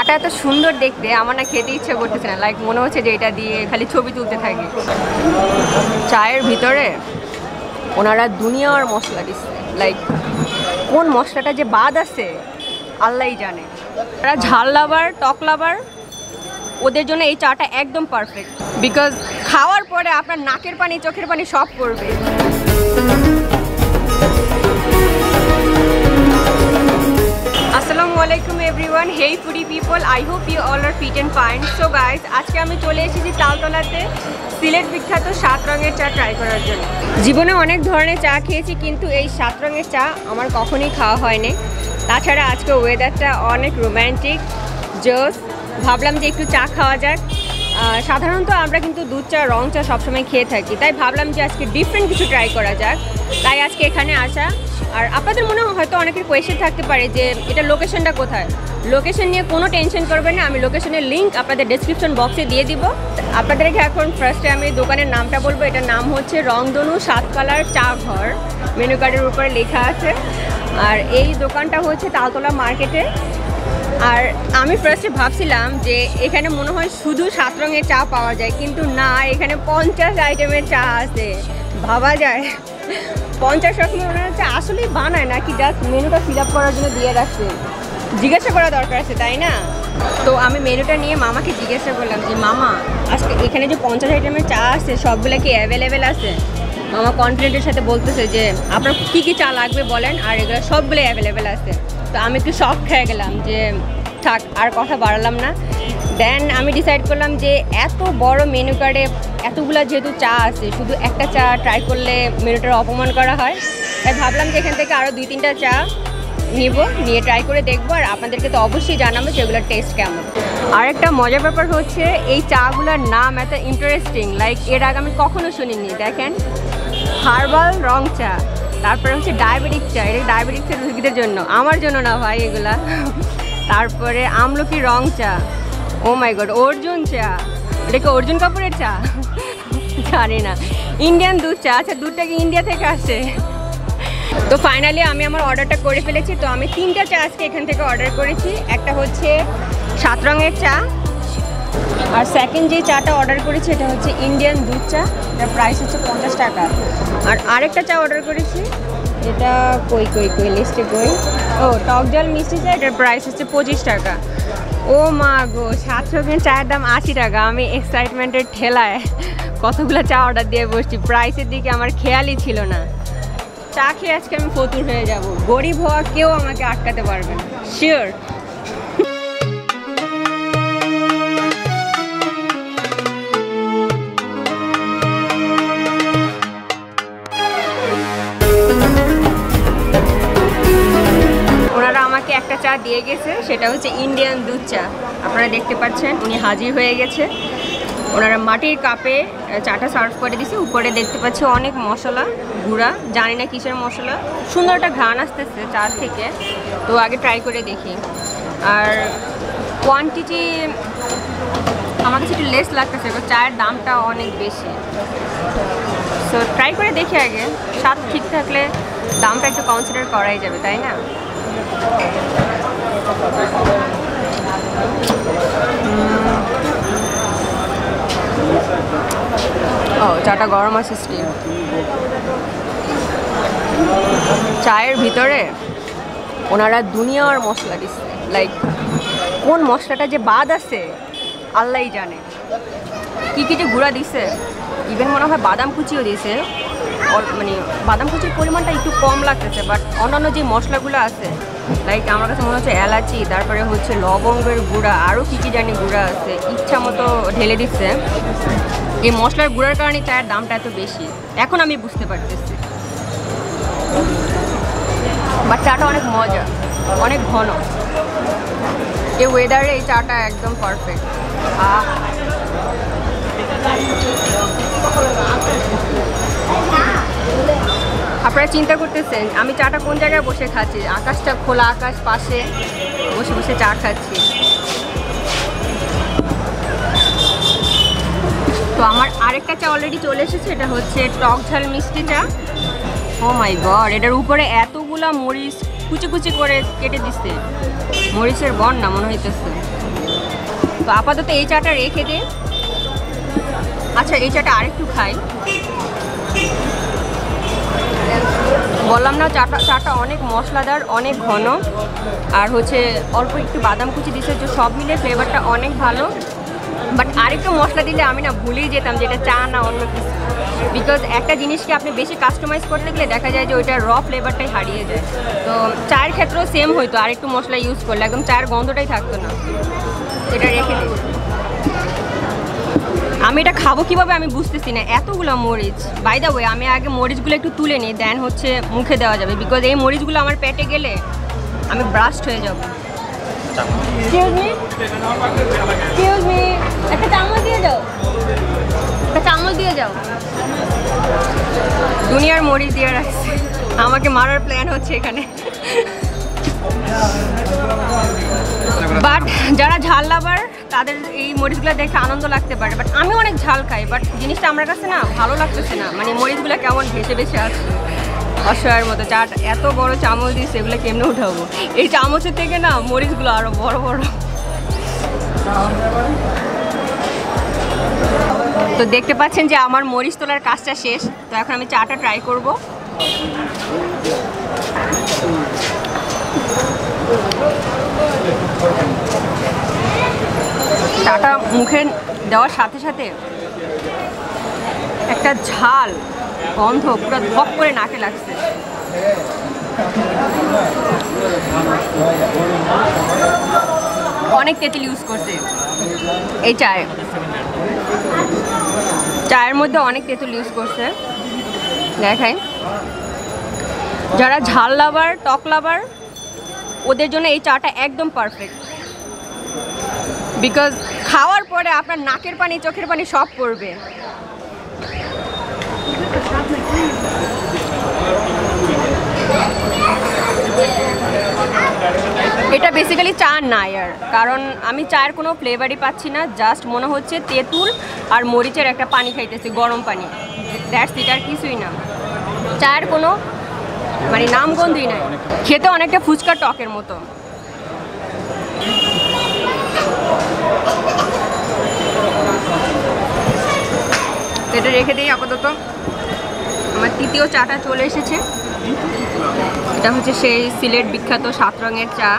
চাটা এত সুন্দর দেখতে, আমার না খেতে ইচ্ছে করতেছে না। লাইক মনে হচ্ছে যে এটা দিয়ে খালি ছবি তুলতে থাকি। চায়ের ভিতরে ওনারা দুনিয়ার মশলা দিচ্ছে। লাইক কোন মশলাটা যে বাদ আছে, আল্লাহই জানে। তারা ঝাল লাভার, টক লাভার, ওদের জন্য এই চাটা একদম পারফেক্ট বিকজ খাওয়ার পরে আপনার নাকের পানি, চোখের পানি সব করবে আসসালামু আলাইকুম everyone. Hey foodie people I hope you all are fit and fine so guys আজকে আমি চলে এসেছি তালতলাতে সিলেট বিখ্যাত সাত রঙের চা ট্রাই করার জন্য। জীবনে অনেক ধরনের চা খেয়েছি, কিন্তু এই সাত রঙের চা আমার কখনই খাওয়া হয়নি। তাছাড়া আজকে ওয়েদারটা অনেক রোম্যান্টিক জোস ভাবলাম যে একটু চা খাওয়া যাক। সাধারণত আমরা কিন্তু দুধ চা, রং চা সবসময় খেয়ে থাকি, তাই ভাবলাম যে আজকে ডিফারেন্ট কিছু ট্রাই করা যাক। তাই আজকে এখানে আসা আর আপনাদের মনে হয়তো অনেকের কোয়েশ্চেন থাকতে পারে যে এটা লোকেশনটা কোথায়? লোকেশন নিয়ে কোনো টেনশন করবেন না, আমি লোকেশনের লিঙ্ক আপনাদের ডেসক্রিপশন বক্সে দিয়ে দিব। আপনাদেরকে এখন ফার্স্টে আমি দোকানের নামটা বলব, এটার নাম হচ্ছে রংধনু সাত কালার চা ঘর মেনু কার্ডের উপরে লেখা আছে। আর এই দোকানটা হচ্ছে তালতলা মার্কেটে আর আমি ফার্স্টে ভাবছিলাম যে এখানে মনে হয় শুধু সাত রঙের চা পাওয়া যায়, কিন্তু না, এখানে পঞ্চাশ আইটেমের চা আছে। ভাবা যায়। পঞ্চাশ রকমের ওনারা চা আসলেই বানায় নাকি? জাস্ট মেনুটা ফিল আপ করার জন্য দিয়ে রাখছে জিজ্ঞাসা করা দরকার আছে, তাই না? তো আমি মেনুটা নিয়ে মামাকে জিজ্ঞাসা করলাম যে, মামা, আজকে এখানে যে পঞ্চাশ আইটেমের চা আছে, সবগুলো কি অ্যাভেলেবেল আছে? মামা কনফিডেন্টের সাথে বলতেছে যে, আপনার কী কী চা লাগবে বলেন, আর এগুলো সবগুলো অ্যাভেলেবেল আছে। তো আমি একটু শখ খেয়ে গেলাম যে, থাক, আর কথা বাড়ালাম না। দেন আমি ডিসাইড করলাম যে এত বড় মেনু কার্ডে এতগুলা যেহেতু চা আছে, শুধু একটা চা ট্রাই করলে মেনুটার অপমান করা হয়। তাই ভাবলাম যে এখান থেকে আরও দুই তিনটা চা নিব, নিয়ে ট্রাই করে দেখব আর আপনাদেরকে তো অবশ্যই জানাব যে এগুলোর টেস্ট কেমন। আর একটা মজার ব্যাপার হচ্ছে এই চাগুলোর নাম এত ইন্টারেস্টিং লাইক এর আগে আমি কখনো শুনিনি। দেখেন, হার্বাল রং চা, তারপরে হচ্ছে ডায়াবেটিক চা, এটা ডায়াবেটিক চা রুগীদের জন্য, আমার জন্য না ভাই এগুলা। তারপরে আমলকি রং চা ও মাই গড অর্জুন চা। এটা কি অর্জুন কাপুরের চা? জানি না। ইন্ডিয়ান দুধ চা আচ্ছা দুধটা কি ইন্ডিয়া থেকে আসে? তো ফাইনালি আমি আমার অর্ডারটা করে ফেলেছি, তো আমি তিনটা চা আজকে এখান থেকে অর্ডার করেছি। একটা হচ্ছে সাত রঙের চা, আর সেকেন্ড যে চাটা অর্ডার করেছি, এটা হচ্ছে ইন্ডিয়ান দুধ চা। এটার প্রাইস হচ্ছে পঞ্চাশ টাকা। আর আরেকটা চা অর্ডার করেছি, এটা কই কই কই লিস্টে কই? ও, টক জল মিষ্টি চা, এটার প্রাইস হচ্ছে পঁচিশ টাকা। ও মা গো, সাতশো রকমের চায়ের দাম আশি টাকা। আমি এক্সাইটমেন্টের ঠেলায় কতগুলো চা অর্ডার দিয়ে বসছি। প্রাইসের দিকে আমার খেয়ালই ছিল না। চা খেয়ে আজকে আমি ফতুর হয়ে যাব। গরিব হওয়া কেউ আমাকে আটকাতে পারবে না। শিওর আমাকে একটা চা দিয়ে গেছে, সেটা হচ্ছে ইন্ডিয়ান দুধ চা। আপনারা দেখতে পাচ্ছেন, উনি হাজির হয়ে গেছে। ওনারা মাটির কাপে চাটা সার্ভ করে দিছে। উপরে দেখতে পাচ্ছি অনেক মশলা, গুঁড়া, জানি না কিসের মশলা। সুন্দর একটা ঘ্রাণ আসতেছে চা থেকে, তো আগে ট্রাই করে দেখি। আর কোয়ান্টিটি আমার কাছে একটু লেস লাগতেছে চায়ের দামটা অনেক বেশি। সো ট্রাই করে দেখি আগে। স্বাদ ঠিক থাকলে দামটা একটু কনসিডার করাই যাবে, তাই না? ও, চাটা গরম আছে চায়ের ভিতরে ওনারা দুনিয়ার মশলা দিচ্ছে। লাইক কোন মশলাটা যে বাদ আছে, আল্লাহই জানে। কি কি যে গুঁড়া দিছে ইভেন মনে হয় বাদাম কুচিও দিয়েছে মানে বাদাম কুচির পরিমাণটা একটু কম লাগতেছে বাট অন্যান্য যে মশলাগুলো আছে লাইক আমার কাছে মনে হচ্ছে এলাচি, তারপরে হচ্ছে লবঙ্গের গুঁড়া আরও কী কী জানি গুঁড়া আছে, ইচ্ছা মতো ঢেলে দিচ্ছে। এই মশলার গুঁড়ার কারণে চায়ের দামটা এত বেশি। এখন আমি বুঝতে পারতেছি। বাট চাটা অনেক মজা, অনেক ঘন। এই ওয়েদারে এই চাটা একদম পারফেক্ট আপনারা চিন্তা করতেছেন, আমি চাটা কোন জায়গায় বসে খাচ্ছি? আকাশটা খোলা, আকাশ পাশে বসে বসে চা খাচ্ছি। তো আমার আরেকটা চা অলরেডি চলে এসেছে, এটা হচ্ছে টক ঝাল মিষ্টি চা। ও মাই গড এটার উপরে এতগুলা মরিচ কুচি কুচি করে কেটে দিচ্ছে। মরিচের বন না মনে হইতেছে। তো আপাতত এই চাটা রেখে দে। আচ্ছা এই চাটা আরেকটু খাই। বললাম না, চাটা চাটা অনেক মশলাদার, অনেক ঘন। আর হচ্ছে অল্প একটু বাদাম কুচি দিচ্ছে যে সব মিলে ফ্লেভারটা অনেক ভালো। বাট আরেকটু মশলা দিলে আমি না ভুলেই যেতাম যে এটা চা না অন্য কিছু। বিকজ একটা জিনিসকে আপনি বেশি কাস্টমাইজ করতে গেলে দেখা যায় যে ওইটার র ফ্লেভারটাই হারিয়ে যায়। তো চায়ের ক্ষেত্রেও সেম হইতো, আরেকটু মশলা ইউজ করলে। একদম চায়ের গন্ধটাই থাকতো না। এটা রেখে দিই। আমি এটা খাব কীভাবে আমি বুঝতেছি না। এতগুলো মরিচ। বাই দা ওয়ে আমি আগে মরিচগুলো একটু তুলে নিই দেন হচ্ছে মুখে দেওয়া যাবে। বিকজ এই মরিচগুলো আমার পেটে গেলে আমি ব্রাস্ট হয়ে যাব। চামচ দিয়ে যাও চামচ দিয়ে যাও দুনিয়ার মরিচ দিয়ে রাখছে। আমাকে মারার প্ল্যান হচ্ছে এখানে। বাট যারা ঝাল লাভার তাদের এই মরিচগুলো দেখে আনন্দ লাগতে পারে। বাট আমি অনেক ঝাল খাই বাট জিনিসটা আমার কাছে না ভালো লাগতেছে না। মানে মরিচগুলো কেমন ভেসে ভেসে আছে অসহায়ের মতো চাট এত বড় চামচ দিয়েছে এগুলো কেমনে উঠাবো? এই চামচের থেকে না মরিচগুলো আরও বড় বড়। তো দেখতে পাচ্ছেন যে আমার মরিচ তোলার কাজটা শেষ। তো এখন আমি চাটা ট্রাই করব চাটা মুখে দেওয়ার সাথে সাথে একটা ঝাল গন্ধ পুরো ধপ করে নাকে লাগছে। অনেক তেঁতুল ইউজ করছে। এই চায়ে। চায়ের মধ্যে অনেক তেঁতুল ইউজ করছে। দেখাই। যারা ঝাল লাভার টক লাভার ওদের জন্য এই চাটা একদম পারফেক্ট বিকজ খাওয়ার পরে আপনার নাকের পানি, চোখের পানি সব পড়বে। এটা বেসিক্যালি চা না আর কারণ আমি চায়ের কোনো ফ্লেভারই পাচ্ছি না জাস্ট মনে হচ্ছে তেঁতুল আর মরিচের একটা পানি খাইতেছি, গরম পানি। দ্যাটস ইট আর কিছুই না। চায়ের কোনো মানে নামগন্ধই নাই। খেতে অনেকটা ফুচকা টকের মতো। এটা রেখে দিই আপাতত। আমার তৃতীয় চাটা চলে এসেছে। এটা হচ্ছে সেই সিলেট বিখ্যাত সাত রঙের চা।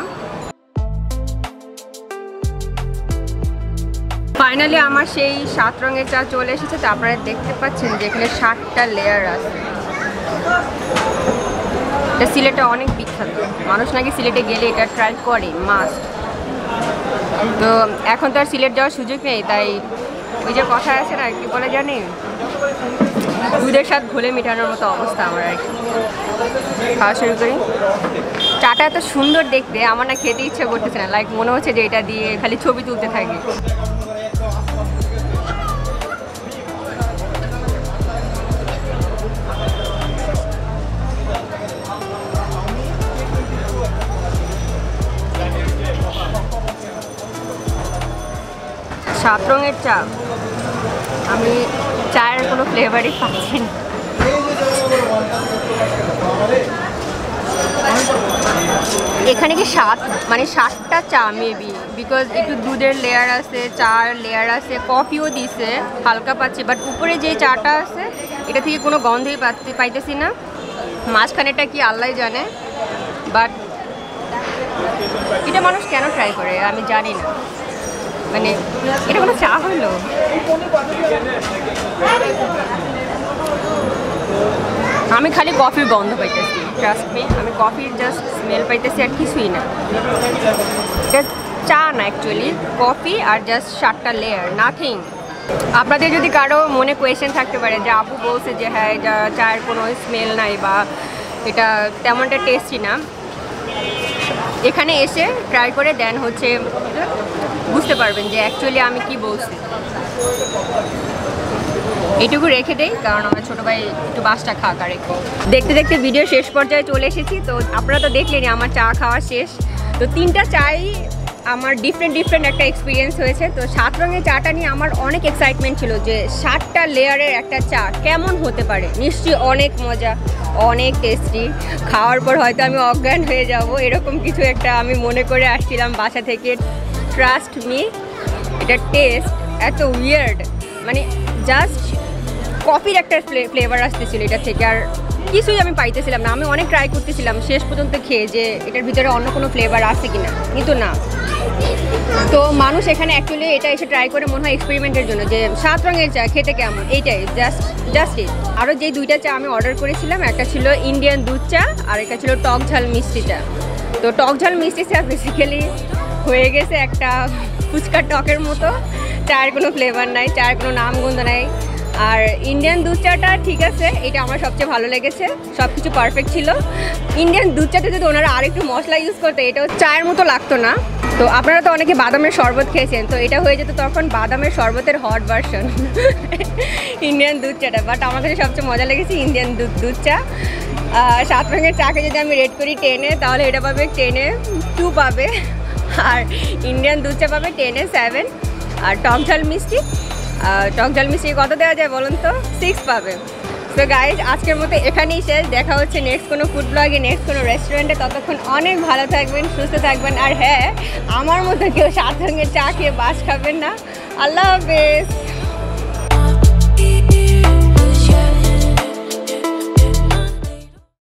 ফাইনালি আমার সেই সাত রঙের চা চলে এসেছে। তো আপনারা দেখতে পাচ্ছেন যে এখানে ষাটটা লেয়ার আছে। এটা সিলেটে অনেক বিখ্যাত। মানুষ নাকি সিলেটে গেলে এটা ট্রাই করে মাস্ট তো এখন তো আর সিলেট যাওয়ার সুযোগ নেই, তাই ওই যে কথা আছে না, কি বলে জানি দুধের স্বাদ ঘোলে মেটানোর মতো অবস্থা আমার আর কি। খাওয়া শুরু করি। চাটা এত সুন্দর দেখতে, আমার না খেতে ইচ্ছে করতেছে না। লাইক মনে হচ্ছে যে এটা দিয়ে খালি ছবি তুলতে থাকি। সাত রঙের চা। আমি চায়ের কোনো ফ্লেভারই পাচ্ছি না এখানে কি সাত মানে সাতটা চা মেবি বিকজ একটু দুধের লেয়ার আছে, চার লেয়ার আছে কফিও দিছে, হালকা পাচ্ছি বাট উপরে যে চাটা আছে, এটা থেকে কোনো গন্ধই পাচ্ছি পাইতেছি না। মাঝখানেটা কি আল্লাহ জানে বাট এটা মানুষ কেন ট্রাই করে, আমি জানি না। মানে এটা কোনো চা হলো? আমি খালি কফির গন্ধ পাইতেছি ট্রাস্ট মি আমি কফির জাস্ট স্মেল পাইতেছি আর কিছুই না। চা না অ্যাকচুয়ালি কফি আর জাস্ট সাতটা লেয়ার নাথিং আপনাদের যদি কারও মনে কোয়েশ্চেন থাকতে পারে যে আপু বলছে যে হ্যাঁ এটা চায়ের কোনো স্মেল নাই বা এটা তেমনটা টেস্টি না, এখানে এসে ট্রাই করে দেন হচ্ছে বুঝতে পারবেন যে অ্যাকচুয়ালি আমি কি বলছি। এটুকু রেখে দেই, কারণ আমার ছোটো ভাই একটু বাসটা খাক আর একটু। দেখতে দেখতে ভিডিও শেষ পর্যায়ে চলে এসেছি, তো আপনারা তো দেখলেনই আমার চা খাওয়া শেষ। তো তিনটা চাই আমার ডিফারেন্ট ডিফারেন্ট একটা এক্সপিরিয়েন্স হয়েছে। তো সাত রঙের চাটা নিয়ে আমার অনেক এক্সাইটমেন্ট ছিল যে সাতটা লেয়ারের একটা চা কেমন হতে পারে? নিশ্চয়ই অনেক মজা, অনেক টেস্টি খাওয়ার পর হয়তো আমি অজ্ঞান হয়ে যাব, এরকম কিছু একটা আমি মনে করে আসছিলাম বাসা থেকে। ট্রাস্ট মি এটা টেস্ট এত উইয়ার্ড মানে জাস্ট কফির একটা ফ্লেভার আসতেছিল এটা থেকে। আর কিছুই আমি পাইতেছিলাম না। আমি অনেক ট্রাই করতেছিলাম, শেষ পর্যন্ত খেয়ে যে এটার ভিতরে অন্য কোনো ফ্লেভার আছে কিনা। কিন্তু না। তো মানুষ এখানে অ্যাকচুয়ালি এটা এসে ট্রাই করে মনে হয় এক্সপেরিমেন্টের জন্য যে সাত রঙের চা খেতে কেমন? এইটাই জাস্ট জাস্ট ইট আরও যে দুইটা চা আমি অর্ডার করেছিলাম, একটা ছিল ইন্ডিয়ান দুধ চা আর একটা ছিল টক ঝাল মিষ্টি চা। তো টক ঝাল মিষ্টি চা বেসিক্যালি হয়ে গেছে একটা ফুচকার টকের মতো। চায়ের কোনো ফ্লেভার নাই, চায়ের কোনো নামগন্ধ নাই। আর ইন্ডিয়ান দুধ চাটা ঠিক আছে, এটা আমার সবচেয়ে ভালো লেগেছে সব কিছু পারফেক্ট ছিল। ইন্ডিয়ান দুধ চাতে যদি ওনারা আরেকটু মশলা ইউজ করতে, এটাও চায়ের মতো লাগতো না। তো আপনারা তো অনেকে বাদামের শরবত খেয়েছেন, তো এটা হয়ে যেত তখন বাদামের শরবতের হট ভার্সন ইন্ডিয়ান দুধ চাটা বাট আমার কাছে সবচেয়ে মজা লেগেছে ইন্ডিয়ান দুধ দুধ চা সাত রঙের চাকে যদি আমি রেড করি টেনে তাহলে এটা পাবে টেনে টু পাবে। আর ইন্ডিয়ান দুধ চা পাবে টেনে সেভেন আর টক ঝাল মিষ্টি টক ঝাল মিশিয়ে কত দেওয়া যায় বলুন তো? সিক্স পাবে। তো গাইজ আজকের মতো এখানেই শেষ। দেখা হচ্ছে নেক্সট কোনো ফুড ব্লগে নেক্সট কোনো রেস্টুরেন্টে ততক্ষণ অনেক ভালো থাকবেন, সুস্থ থাকবেন। আর হ্যাঁ আমার মতো কেউ সাত রঙের চা খেয়ে বাস খাবেন না। আল্লাহ হাফেজ।